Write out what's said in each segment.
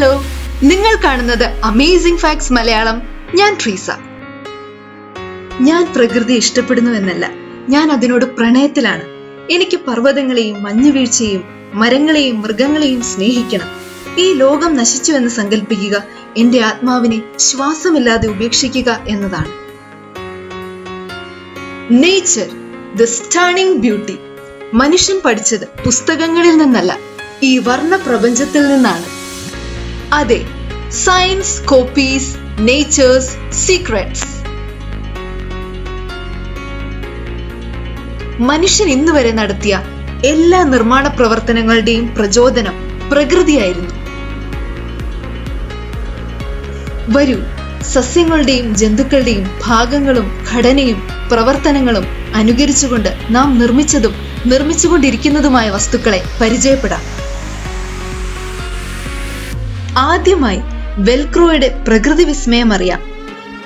Hello നിങ്ങൾ കാണുന്നത് amazing facts Malayalam. ഞാൻ ട്രീസ. ഞാൻ പ്രകൃതി ഇഷ്ടപ്പെടുന്നു എന്നല്ല. ഞാൻ അതിനോട് പ്രണയത്തിലാണ്. എനിക്ക് പർവതങ്ങളെയും മഞ്ഞുവീഴ്ചയും മരങ്ങളെയും മൃഗങ്ങളെയും സ്നേഹിക്കണം. ഈ ലോകം നശിച്ചു എന്ന് സങ്കല്പിക്കുക എന്റെ ആത്മാവിനെ ശ്വാസമില്ലാതെ ഉപേക്ഷിക്കുക എന്നതാണ്. നേച്ചർ ദ സ്റ്റാണിംഗ് ബ്യൂട്ടി മനുഷ്യൻ പഠിച്ചത് പുസ്തകങ്ങളിൽ നിന്നല്ല ഈ വർണ പ്രപഞ്ചത്തിൽ നിന്നാണ്. അതെ സയൻസ് കോപ്പീസ് നേച്ചേഴ്സ് സീക്രട്സ് മനുഷ്യൻ ഇന്ന് വരെ നടത്തിയ എല്ലാ നിർമ്മാണ പ്രവർത്തനങ്ങളുടെയും പ്രചോദനം പ്രകൃതിയായിരുന്നു. വരൂ സസ്യങ്ങളുടെയും ജന്തുക്കളുടെയും ഭാഗങ്ങളും ഘടനയും പ്രവർത്തനങ്ങളും അനുകരിച്ചുകൊണ്ട് നാം നിർമ്മിച്ചതും നിർമ്മിച്ചുകൊണ്ടിരിക്കുന്നതുമായ വസ്തുക്കളെ പരിചയപ്പെടാം. ആദ്യമായി വെൽക്രോയുടെ പ്രകൃതി വിസ്മയം അറിയാം.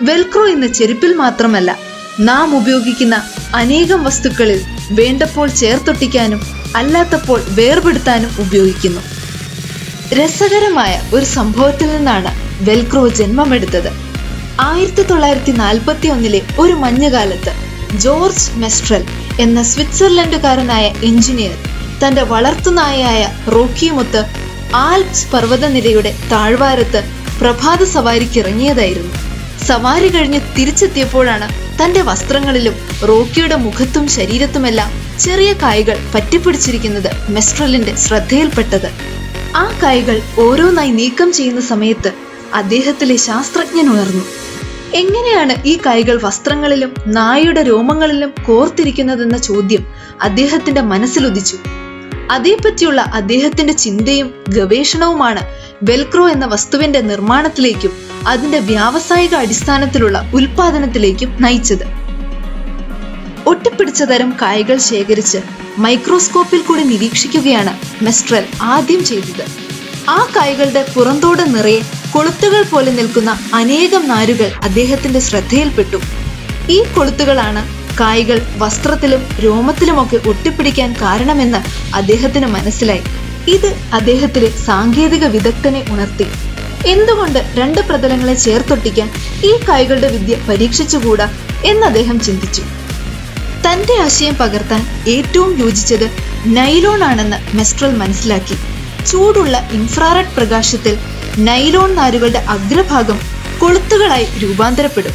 വെൽക്രോ എന്ന ചെരുപ്പിൽ മാത്രമല്ല നാം ഉപയോഗിക്കുന്ന അനേകം വസ്തുക്കളിൽ വേണ്ടപ്പോൾ ചേർത്തൊട്ടിക്കാനും അല്ലാത്തപ്പോൾ വേർപെടുത്താനും ഉപയോഗിക്കുന്നു. രസകരമായ ഒരു സംഭവത്തിൽ നിന്നാണ് വെൽക്രോ ജന്മമെടുത്തത്. ആയിരത്തി തൊള്ളായിരത്തി നാൽപ്പത്തി ഒന്നിലെ ഒരു മഞ്ഞുകാലത്ത് ജോർജ് മെസ്ട്രൽ എന്ന സ്വിറ്റ്സർലൻഡുകാരനായ എഞ്ചിനീയർ തന്റെ വളർത്തുനായയായ റോക്കിയുമൊത്ത് ആൽപ്സ് പർവതനിരയുടെ താഴ്വാരത്ത് പ്രഭാത സവാരിക്ക് ഇറങ്ങിയതായിരുന്നു സവാരി കഴിഞ്ഞ് തിരിച്ചെത്തിയപ്പോഴാണ് തന്റെ വസ്ത്രങ്ങളിലും റോക്കിയുടെ മുഖത്തും ശരീരത്തുമെല്ലാം ചെറിയ കായ്കൾ പറ്റിപ്പിടിച്ചിരിക്കുന്നത് മെസ്ട്രലിന്റെ ശ്രദ്ധയിൽപ്പെട്ടത്. ആ കായ്കൾ ഓരോന്നായി നീക്കം ചെയ്യുന്ന സമയത്ത് അദ്ദേഹത്തിലെ ശാസ്ത്രജ്ഞൻ ഉണർന്നു. എങ്ങനെയാണ് ഈ കായ്കൾ വസ്ത്രങ്ങളിലും നായയുടെ രോമങ്ങളിലും കോർത്തിരിക്കുന്നതെന്ന ചോദ്യം അദ്ദേഹത്തിന്റെ മനസ്സിലുദിച്ചു അതേപ്പറ്റിയുള്ള അദ്ദേഹത്തിന്റെ ചിന്തയും ഗവേഷണവുമാണ് വെൽക്രോ എന്ന വസ്തുവിന്റെ നിർമ്മാണത്തിലേക്കും അതിന്റെ വ്യാവസായിക അടിസ്ഥാനത്തിലുള്ള ഉൽപാദനത്തിലേക്കും നയിച്ചത്. ഒട്ടിപ്പിടിച്ച തരം കായകൾ ശേഖരിച്ച് മൈക്രോസ്കോപ്പിൽ കൂടി നിരീക്ഷിക്കുകയാണ് മെസ്ട്രൽ ആദ്യം ചെയ്തത്. ആ കായകളുടെ പുറന്തോട് നിറയെ കൊളുത്തുകൾ പോലെ നിൽക്കുന്ന അനേകം നാരുകൾ അദ്ദേഹത്തിന്റെ ശ്രദ്ധയിൽപ്പെട്ടു. ഈ കൊളുത്തുകളാണ് കായ്കൾ വസ്ത്രത്തിലും രോമത്തിലുമൊക്കെ ഒട്ടിപ്പിടിക്കാൻ കാരണമെന്ന് അദ്ദേഹത്തിന് മനസ്സിലായി. ഇത് അദ്ദേഹത്തിലെ സാങ്കേതിക വിദഗ്ധനെ ഉണർത്തി. എന്തുകൊണ്ട് രണ്ട് പ്രതലങ്ങളെ ചേർത്തൊട്ടിക്കാൻ ഈ കായ്കളുടെ വിദ്യ പരീക്ഷിച്ചുകൂടാ എന്ന് അദ്ദേഹം ചിന്തിച്ചു. തന്റെ ആശയം പകർത്താൻ ഏറ്റവും യോജിച്ചത് നൈലോൺ ആണെന്ന് മെസ്ട്രൽ മനസ്സിലാക്കി. ചൂടുള്ള ഇൻഫ്രാറെഡ് പ്രകാശത്തിൽ നൈലോൺ നാരുകളുടെ അഗ്രഭാഗം കൊളുത്തുകളായി രൂപാന്തരപ്പെടും.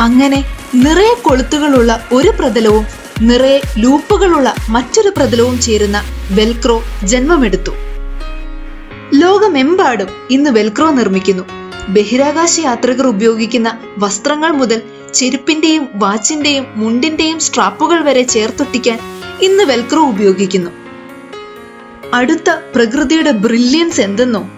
അങ്ങനെ നിറയെ കൊളുത്തുകളുള്ള ഒരു പ്രതലവും നിറയെ ലൂപ്പുകളുള്ള മറ്റൊരു പ്രതലവും ചേരുന്ന വെൽക്രോ ജന്മമെടുത്തു. ലോകമെമ്പാടും ഇന്ന് വെൽക്രോ നിർമ്മിക്കുന്നു. ബഹിരാകാശ യാത്രികർ ഉപയോഗിക്കുന്ന വസ്ത്രങ്ങൾ മുതൽ ചെരുപ്പിന്റെയും വാച്ചിന്റെയും മുണ്ടിന്റെയും സ്ട്രാപ്പുകൾ വരെ ചേർത്തൊട്ടിക്കാൻ ഇന്ന് വെൽക്രോ ഉപയോഗിക്കുന്നു. അടുത്ത പ്രകൃതിയുടെ ബ്രില്യൻസ് എന്തെന്നോ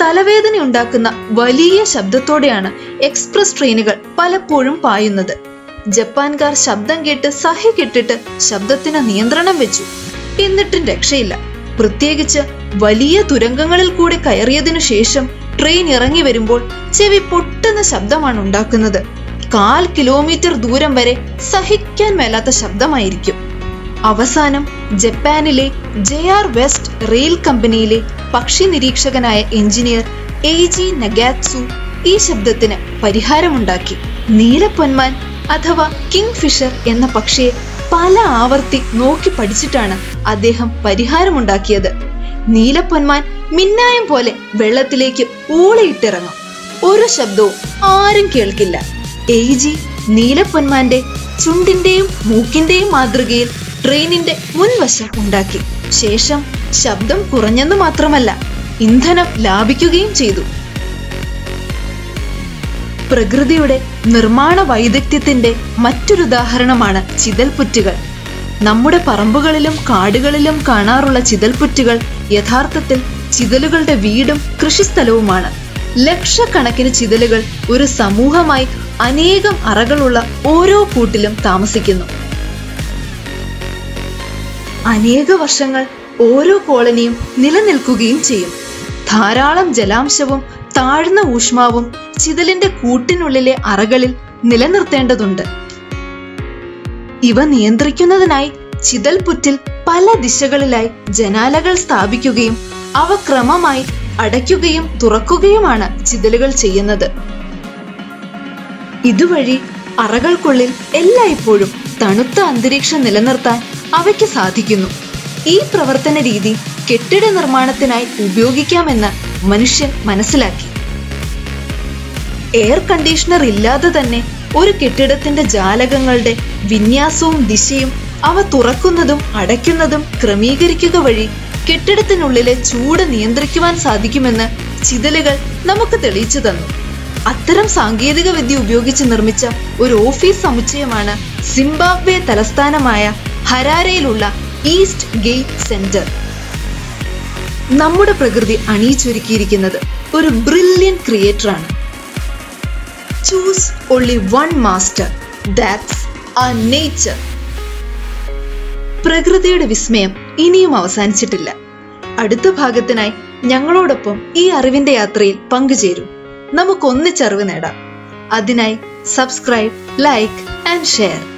തലവേദന ഉണ്ടാക്കുന്ന വലിയ ശബ്ദത്തോടെയാണ് എക്സ്പ്രസ് ട്രെയിനുകൾ പലപ്പോഴും പായുന്നത്. ജപ്പാൻകാർ ശബ്ദം കേട്ട് സഹി കെട്ടിട്ട് ശബ്ദത്തിന് നിയന്ത്രണം വെച്ചു. എന്നിട്ടും രക്ഷയില്ല. പ്രത്യേകിച്ച് വലിയ തുരങ്കങ്ങളിൽ കൂടെ കയറിയതിനു ശേഷം ട്രെയിൻ ഇറങ്ങി വരുമ്പോൾ ചെവി പൊട്ടുന്ന ശബ്ദമാണ് ഉണ്ടാക്കുന്നത്. കാൽ കിലോമീറ്റർ ദൂരം വരെ സഹിക്കാൻ മേലാത്ത ശബ്ദമായിരിക്കും. അവസാനം ജപ്പാനിലെ ജെ ആർ വെസ്റ്റ് റെയിൽ കമ്പനിയിലെ പക്ഷി നിരീക്ഷകനായ എഞ്ചിനീയർ എയ്ജി നഗാത്സു ഈ ശബ്ദത്തിന് പരിഹാരമുണ്ടാക്കി. നീലപ്പൊന്മാൻ അഥവാ കിങ് ഫിഷർ എന്ന പക്ഷിയെ പല ആവർത്തി നോക്കി പഠിച്ചിട്ടാണ് അദ്ദേഹം പരിഹാരമുണ്ടാക്കിയത്. നീലപ്പൊന്മാൻ മിന്നായം പോലെ വെള്ളത്തിലേക്ക് ഊളയിട്ടിറങ്ങും. ഒരു ശബ്ദവും ആരും കേൾക്കില്ല. എയ്ജി നീലപ്പൊന്മാന്റെ ചുണ്ടിന്റെയും മൂക്കിന്റെയും മാതൃകയിൽ ട്രെയിനിന്റെ മുൻവശം ഉണ്ടാക്കി. ശേഷം ശബ്ദം കുറഞ്ഞെന്ന് മാത്രമല്ല ഇന്ധനം ലാഭിക്കുകയും ചെയ്തു. പ്രകൃതിയുടെ നിർമ്മാണ വൈദഗ്ധ്യത്തിന്റെ മറ്റൊരുദാഹരണമാണ് ചിതൽപുറ്റുകൾ. നമ്മുടെ പറമ്പുകളിലും കാടുകളിലും കാണാറുള്ള ചിതൽപുറ്റുകൾ യഥാർത്ഥത്തിൽ ചിതലുകളുടെ വീടും കൃഷിസ്ഥലവുമാണ്. ലക്ഷക്കണക്കിന് ചിതലുകൾ ഒരു സമൂഹമായി അനേകം അറകളുള്ള ഓരോ കൂട്ടിലും താമസിക്കുന്നു. അനേക വർഷങ്ങൾ ഓരോ കോളനിയും നിലനിൽക്കുകയും ചെയ്യും. ധാരാളം ജലാംശവും താഴ്ന്ന ഊഷ്മാവും ചിതലിന്റെ കൂട്ടിനുള്ളിലെ അറകളിൽ നിലനിർത്തേണ്ടതുണ്ട്. ഇവ നിയന്ത്രിക്കുന്നതിനായി ചിതൽ പുറ്റിൽ പല ദിശകളിലായി ജനാലകൾ സ്ഥാപിക്കുകയും അവ ക്രമമായി അടയ്ക്കുകയും തുറക്കുകയുമാണ് ചിതലുകൾ ചെയ്യുന്നത്. ഇതുവഴി അറകൾക്കുള്ളിൽ എല്ലായ്പ്പോഴും തണുത്ത അന്തരീക്ഷം നിലനിർത്താൻ അവയ്ക്ക് സാധിക്കുന്നു. ഈ പ്രവർത്തന രീതി കെട്ടിട നിർമ്മാണത്തിനായി ഉപയോഗിക്കാമെന്ന് മനുഷ്യൻ മനസ്സിലാക്കി. എയർ കണ്ടീഷണർ ഇല്ലാതെ തന്നെ ഒരു കെട്ടിടത്തിന്റെ ജാലകങ്ങളുടെ വിന്യാസവും ദിശയും അവ തുറക്കുന്നതും അടയ്ക്കുന്നതും ക്രമീകരിക്കുക വഴി കെട്ടിടത്തിനുള്ളിലെ ചൂട് നിയന്ത്രിക്കുവാൻ സാധിക്കുമെന്ന് ചിതലുകൾ നമുക്ക് തെളിയിച്ചു തന്നു. അത്തരം സാങ്കേതിക വിദ്യ ഉപയോഗിച്ച് നിർമ്മിച്ച ഒരു ഓഫീസ് സമുച്ചയമാണ് സിംബാബ്വെ തലസ്ഥാനമായ ഹരാരയിലുള്ള ഈസ്റ്റ് ഗേറ്റ് സെന്റർ. നമ്മുടെ പ്രകൃതി അണിയിച്ചൊരുക്കിയിരിക്കുന്നത് ഒരു brilliant creator choose only one master that's ആ നേച്ചർ പ്രകൃതിയുടെ വിസ്മയം ഇനിയും അവസാനിച്ചിട്ടില്ല. അടുത്ത ഭാഗത്തിനായി ഞങ്ങളോടൊപ്പം ഈ അറിവിന്റെ യാത്രയിൽ പങ്കുചേരൂ. നമുക്കൊന്നിച്ചറിവ് നേടാം. അതിനായി സബ്സ്ക്രൈബ് ലൈക്ക് ആൻഡ് ഷെയർ